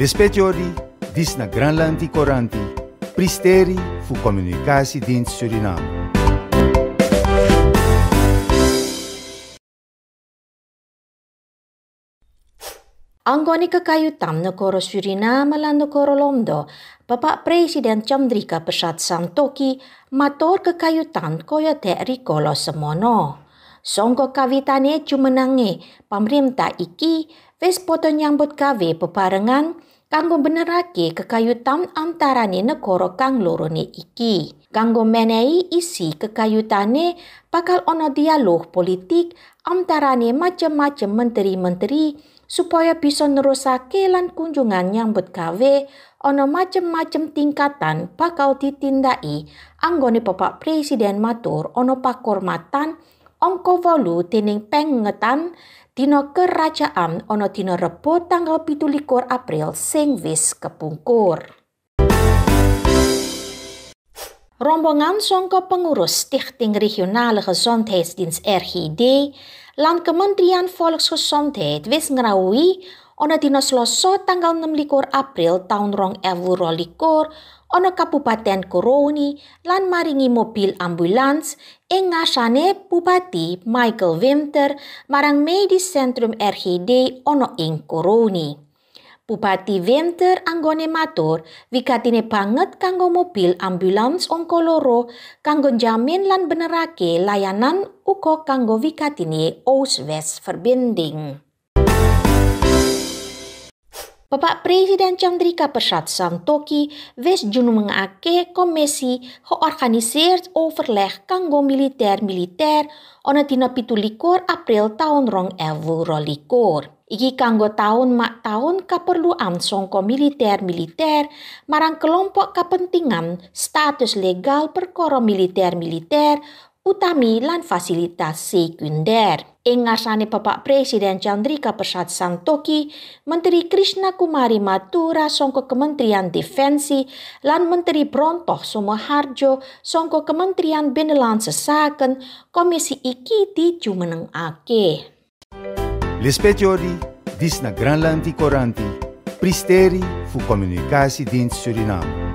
Lispetiori, dis na Granlandi Coranti, Pristeri fu Communicatiedienst Suriname. Anggoni kekayutan negara Suriname lan negara Londo, Bapak Presiden Chandrika Persat Santoki matur kekayutan kaya dek rikala semono. Songko kawitane jumenange pemerintah iki wis padha nyambut gawe bebarengan kanggo benerake kekayutan antarane negara kang lorone iki. Kanggo menehi isi kekayutane bakal ono dialog politik antarane macem-macem menteri-menteri supaya bisa nerusake lan kunjungan nyambut gawe ana macem-macem tingkatan bakal ditindai anggone Bapak Presiden matur ana pakormatan angka wolu dening pengetan dina kerajaan ana dina Rebo tanggal 17 April sing wis kepungkur. Rombongan songko pengurus Stichting Regionale Gezondheidsdienst RGD lan Kementerian Volksgezondheid wis ngrawuhi ana dina Selasa tanggal 26 April taun rong ewu rolikur ana Kabupaten Koroni lan maringi mobil ambulans ing ngasane Bupati Michael Winter marang Medis Sentrum RGD ana ing Koroni. Bupati Winter anggone matur wikatine banget kanggo mobil ambulans angka loro kanggo jamin lan benerake layanan uga kanggo wikatine Oos-West verbinding. Bapak Presiden Chandrika Persat Santoki wis junumengake komisi georganiseerd overleg kanggo militer-militer ana dina 17 April taun rong ewu rolikur. Iki kanggo tahun mak tahun keperluan songko militer-militer marang kelompok kepentingan status legal perkara militer-militer utami lan fasilitas sekunder. Ing ngarsane Bapak Presiden Chandrika Persat Santoki, Menteri Krishna Kumari Matura songko Kementerian Defensi lan Menteri Brontoh Sumoharjo songko Kementerian Binnenlandse Saken komisi iki dijumenengake. Lispetiori, dis na Granlandi Coranti, Pristeri fu Communicatiedienst Suriname.